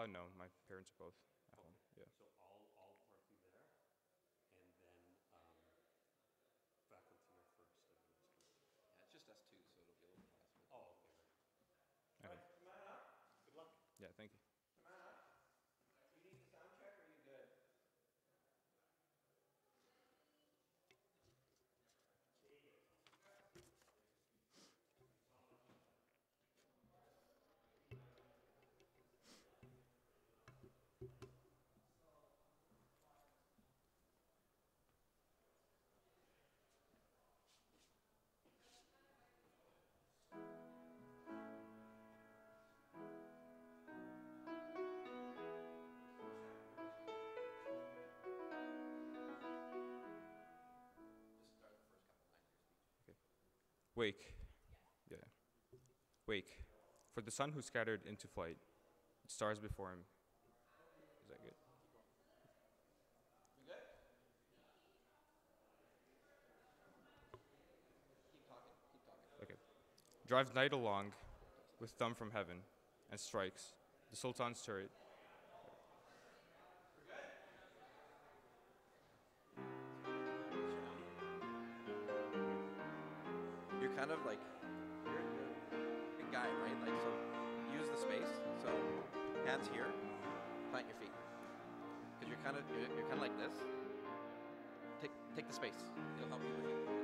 Uh, no, my parents are both Wake. Yeah. Wake. For the sun who scattered into flight, stars before him. Is that good? Okay. Drives night along with thumb from heaven and strikes the Sultan's turret. Kind of like, you're a guy, right? Like, so use the space. So hands here, plant your feet. Because you're kind of, you're, you're kind of like this. Take, take the space. It'll help you with it.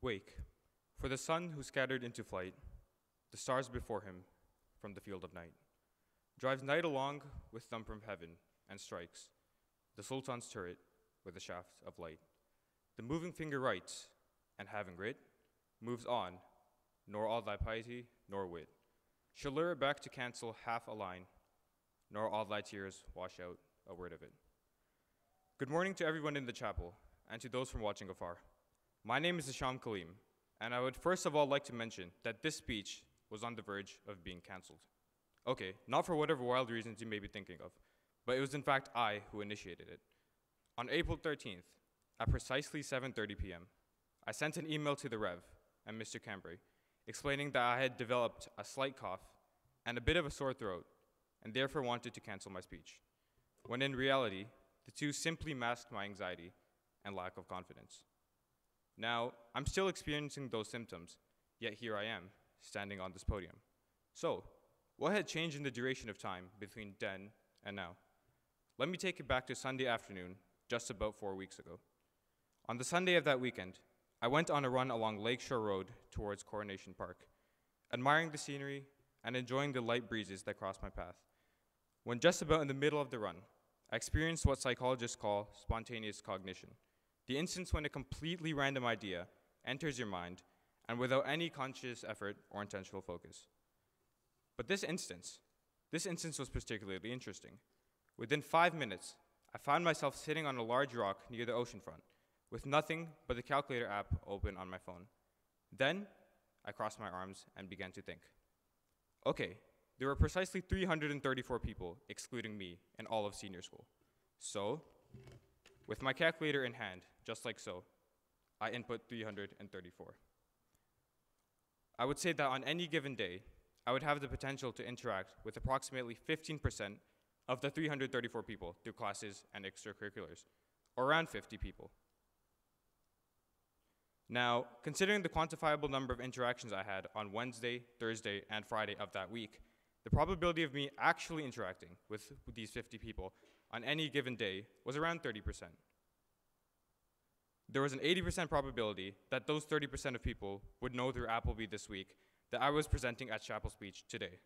Wake, for the sun who scattered into flight, the stars before him from the field of night, drives night along with thumb from heaven and strikes the sultan's turret with a shaft of light. The moving finger writes, and having writ, moves on, nor all thy piety nor wit shall lure it back to cancel half a line, nor all thy tears wash out a word of it. Good morning to everyone in the chapel and to those from watching afar. My name is Hisham Kaleem, and I would first of all like to mention that this speech was on the verge of being cancelled. Okay, not for whatever wild reasons you may be thinking of, but it was in fact I who initiated it. On April 13th, at precisely 7:30 p.m., I sent an email to the Rev and Mr. Cambray explaining that I had developed a slight cough and a bit of a sore throat and therefore wanted to cancel my speech. When in reality, the two simply masked my anxiety and lack of confidence. Now, I'm still experiencing those symptoms, yet here I am, standing on this podium. So, what had changed in the duration of time between then and now? Let me take it back to Sunday afternoon, just about four weeks ago. On the Sunday of that weekend, I went on a run along Lakeshore Road towards Coronation Park, admiring the scenery and enjoying the light breezes that crossed my path. When just about in the middle of the run, I experienced what psychologists call spontaneous cognition the instance when a completely random idea enters your mind and without any conscious effort or intentional focus. But this instance, this instance was particularly interesting. Within five minutes, I found myself sitting on a large rock near the oceanfront with nothing but the calculator app open on my phone. Then I crossed my arms and began to think. Okay, there were precisely 334 people, excluding me, in all of senior school. So, with my calculator in hand, just like so, I input 334. I would say that on any given day, I would have the potential to interact with approximately 15% of the 334 people through classes and extracurriculars, or around 50 people. Now, considering the quantifiable number of interactions I had on Wednesday, Thursday, and Friday of that week, the probability of me actually interacting with these 50 people on any given day was around 30%. There was an 80% probability that those 30% of people would know through Appleby this week that I was presenting at Chapel Speech today.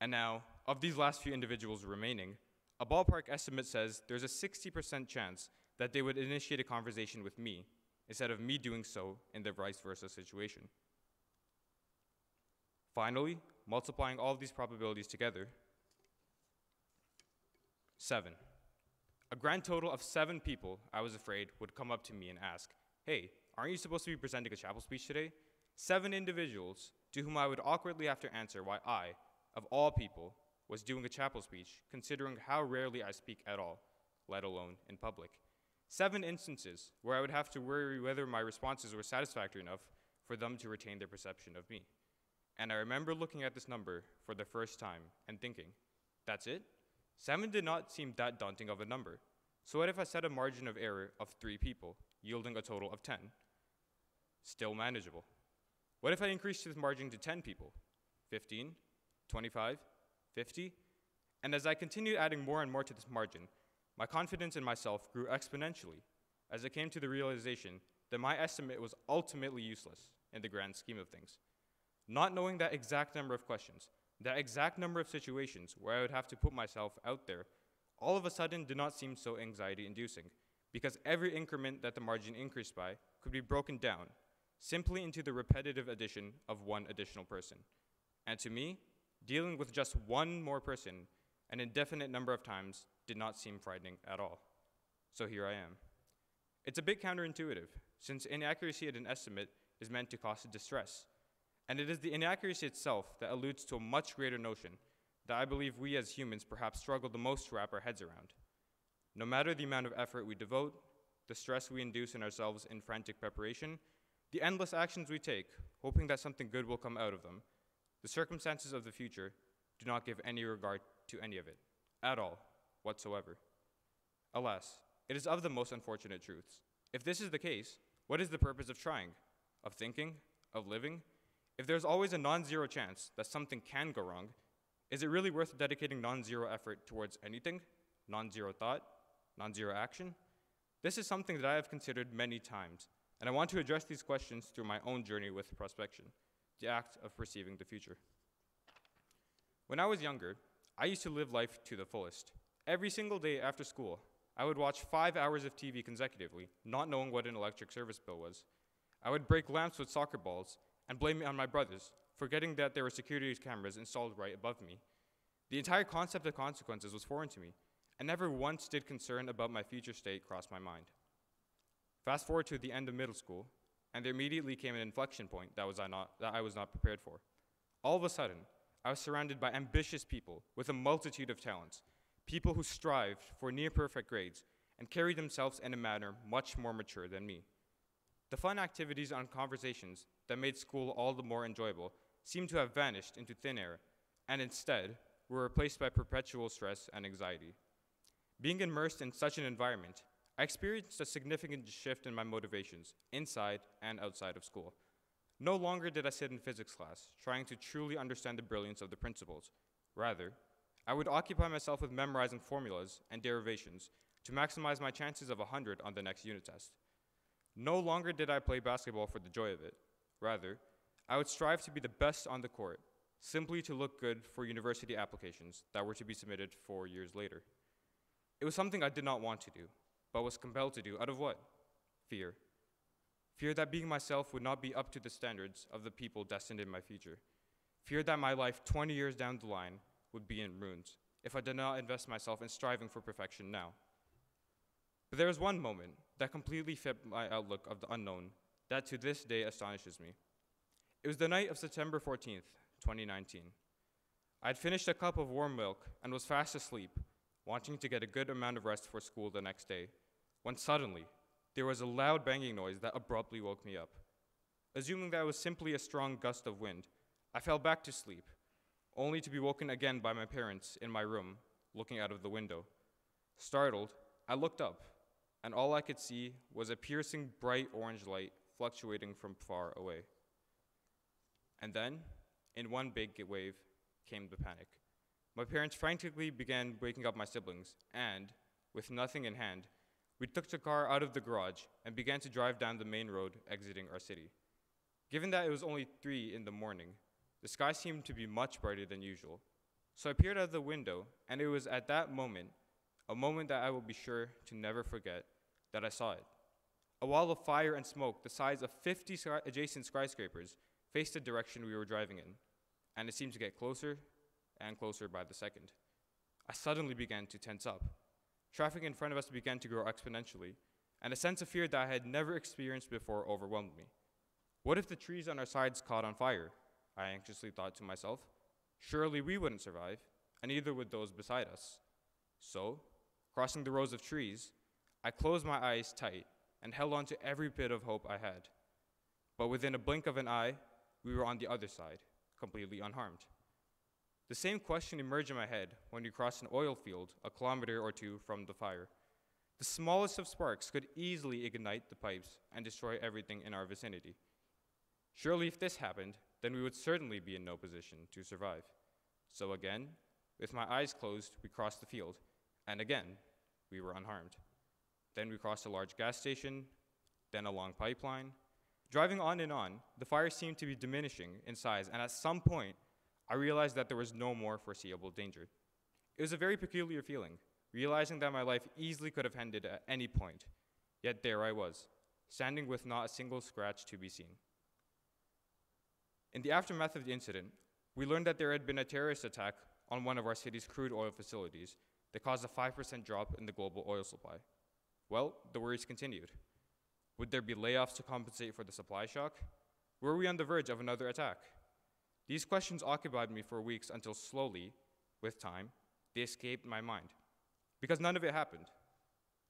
And now, of these last few individuals remaining, a ballpark estimate says there's a 60% chance that they would initiate a conversation with me instead of me doing so in the vice versa situation. Finally, multiplying all of these probabilities together, seven. A grand total of seven people, I was afraid, would come up to me and ask, Hey, aren't you supposed to be presenting a chapel speech today? Seven individuals to whom I would awkwardly have to answer why I, of all people, was doing a chapel speech, considering how rarely I speak at all, let alone in public. Seven instances where I would have to worry whether my responses were satisfactory enough for them to retain their perception of me. And I remember looking at this number for the first time and thinking, that's it? Seven did not seem that daunting of a number. So what if I set a margin of error of three people, yielding a total of 10? Still manageable. What if I increased this margin to 10 people? 15? 25? 50? And as I continued adding more and more to this margin, my confidence in myself grew exponentially as I came to the realization that my estimate was ultimately useless in the grand scheme of things. Not knowing that exact number of questions, that exact number of situations where I would have to put myself out there, all of a sudden did not seem so anxiety inducing, because every increment that the margin increased by could be broken down simply into the repetitive addition of one additional person. And to me, dealing with just one more person an indefinite number of times did not seem frightening at all. So here I am. It's a bit counterintuitive, since inaccuracy at an estimate is meant to cause distress. And it is the inaccuracy itself that alludes to a much greater notion that I believe we as humans perhaps struggle the most to wrap our heads around. No matter the amount of effort we devote, the stress we induce in ourselves in frantic preparation, the endless actions we take, hoping that something good will come out of them, the circumstances of the future do not give any regard to any of it, at all, whatsoever. Alas, it is of the most unfortunate truths. If this is the case, what is the purpose of trying, of thinking, of living? If there's always a non zero chance that something can go wrong, is it really worth dedicating non zero effort towards anything? Non zero thought? Non zero action? This is something that I have considered many times, and I want to address these questions through my own journey with prospection, the act of perceiving the future. When I was younger, I used to live life to the fullest. Every single day after school, I would watch five hours of TV consecutively, not knowing what an electric service bill was. I would break lamps with soccer balls and blame it on my brothers, forgetting that there were security cameras installed right above me. The entire concept of consequences was foreign to me, and never once did concern about my future state cross my mind. Fast forward to the end of middle school, and there immediately came an inflection point that, was I not, that I was not prepared for. All of a sudden, I was surrounded by ambitious people with a multitude of talents, people who strived for near perfect grades and carried themselves in a manner much more mature than me. The fun activities and conversations that made school all the more enjoyable seemed to have vanished into thin air, and instead were replaced by perpetual stress and anxiety. Being immersed in such an environment, I experienced a significant shift in my motivations, inside and outside of school. No longer did I sit in physics class, trying to truly understand the brilliance of the principles. Rather, I would occupy myself with memorizing formulas and derivations to maximize my chances of 100 on the next unit test. No longer did I play basketball for the joy of it. Rather, I would strive to be the best on the court, simply to look good for university applications that were to be submitted four years later. It was something I did not want to do, but was compelled to do out of what? Fear. Fear that being myself would not be up to the standards of the people destined in my future. Fear that my life 20 years down the line would be in ruins if I did not invest myself in striving for perfection now. But there was one moment that completely fit my outlook of the unknown that to this day astonishes me. It was the night of September 14th, 2019. I had finished a cup of warm milk and was fast asleep, wanting to get a good amount of rest for school the next day, when suddenly there was a loud banging noise that abruptly woke me up. Assuming that it was simply a strong gust of wind, I fell back to sleep, only to be woken again by my parents in my room, looking out of the window. Startled, I looked up, and all I could see was a piercing bright orange light fluctuating from far away. And then, in one big wave, came the panic. My parents frantically began waking up my siblings, and, with nothing in hand, we took the car out of the garage and began to drive down the main road exiting our city. Given that it was only 3 in the morning, the sky seemed to be much brighter than usual. So I peered out the window, and it was at that moment, a moment that I will be sure to never forget, that I saw it. A wall of fire and smoke the size of 50 sky- adjacent skyscrapers faced the direction we were driving in, and it seemed to get closer and closer by the second. I suddenly began to tense up. Traffic in front of us began to grow exponentially, and a sense of fear that I had never experienced before overwhelmed me. What if the trees on our sides caught on fire? I anxiously thought to myself. Surely we wouldn't survive, and neither would those beside us. So, crossing the rows of trees, I closed my eyes tight and held on to every bit of hope I had. But within a blink of an eye, we were on the other side, completely unharmed. The same question emerged in my head when we crossed an oil field a kilometer or two from the fire. The smallest of sparks could easily ignite the pipes and destroy everything in our vicinity. Surely, if this happened, then we would certainly be in no position to survive. So, again, with my eyes closed, we crossed the field, and again, we were unharmed. Then we crossed a large gas station, then a long pipeline. Driving on and on, the fire seemed to be diminishing in size, and at some point, I realized that there was no more foreseeable danger. It was a very peculiar feeling, realizing that my life easily could have ended at any point. Yet there I was, standing with not a single scratch to be seen. In the aftermath of the incident, we learned that there had been a terrorist attack on one of our city's crude oil facilities that caused a 5% drop in the global oil supply. Well, the worries continued. Would there be layoffs to compensate for the supply shock? Were we on the verge of another attack? These questions occupied me for weeks until slowly, with time, they escaped my mind. Because none of it happened.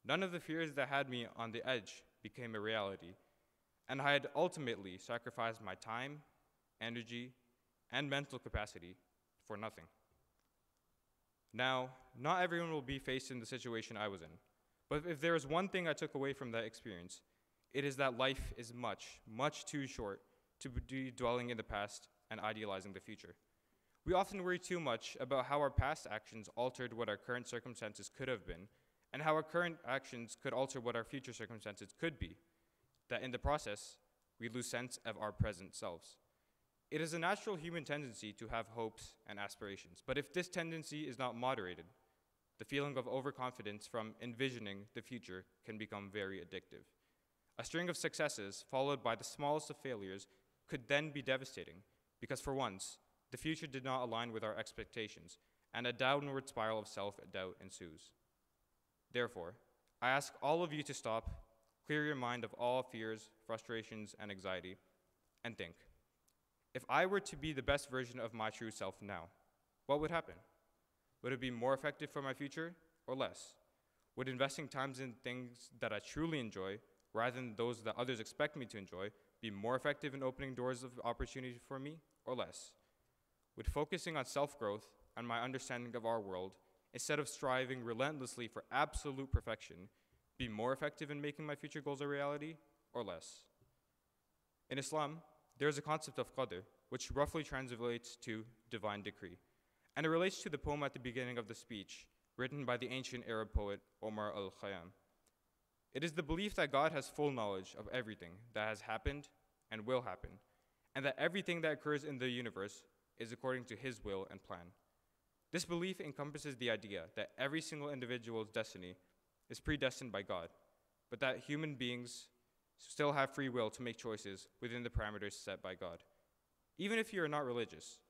None of the fears that had me on the edge became a reality, and I had ultimately sacrificed my time, energy, and mental capacity for nothing. Now, not everyone will be faced in the situation I was in, but if there is one thing I took away from that experience, it is that life is much, much too short to be dwelling in the past and idealizing the future. We often worry too much about how our past actions altered what our current circumstances could have been, and how our current actions could alter what our future circumstances could be. that in the process, we lose sense of our present selves. It is a natural human tendency to have hopes and aspirations, but if this tendency is not moderated, the feeling of overconfidence from envisioning the future can become very addictive. A string of successes, followed by the smallest of failures, could then be devastating, because for once, the future did not align with our expectations, and a downward spiral of self doubt ensues. Therefore, I ask all of you to stop, clear your mind of all fears, frustrations, and anxiety, and think if I were to be the best version of my true self now, what would happen? Would it be more effective for my future or less? Would investing times in things that I truly enjoy rather than those that others expect me to enjoy be more effective in opening doors of opportunity for me or less? Would focusing on self growth and my understanding of our world, instead of striving relentlessly for absolute perfection, be more effective in making my future goals a reality or less? In Islam, there is a concept of qadr, which roughly translates to divine decree, and it relates to the poem at the beginning of the speech, written by the ancient Arab poet Omar al Khayyam. It is the belief that God has full knowledge of everything that has happened and will happen, and that everything that occurs in the universe is according to His will and plan. This belief encompasses the idea that every single individual's destiny is predestined by God, but that human beings still have free will to make choices within the parameters set by God. Even if you are not religious,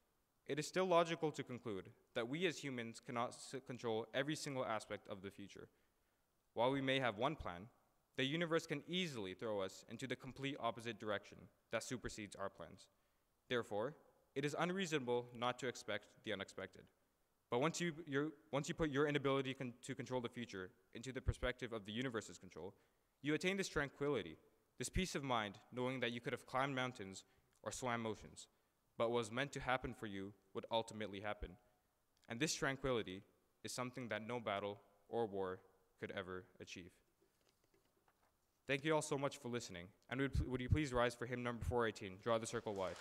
it is still logical to conclude that we as humans cannot control every single aspect of the future. While we may have one plan, the universe can easily throw us into the complete opposite direction that supersedes our plans. Therefore, it is unreasonable not to expect the unexpected. But once you, your, once you put your inability con- to control the future into the perspective of the universe's control, you attain this tranquility, this peace of mind, knowing that you could have climbed mountains or swam oceans, but what was meant to happen for you would ultimately happen. And this tranquility is something that no battle or war could ever achieve. Thank you all so much for listening, and would, would you please rise for hymn number 418, Draw the Circle Wide.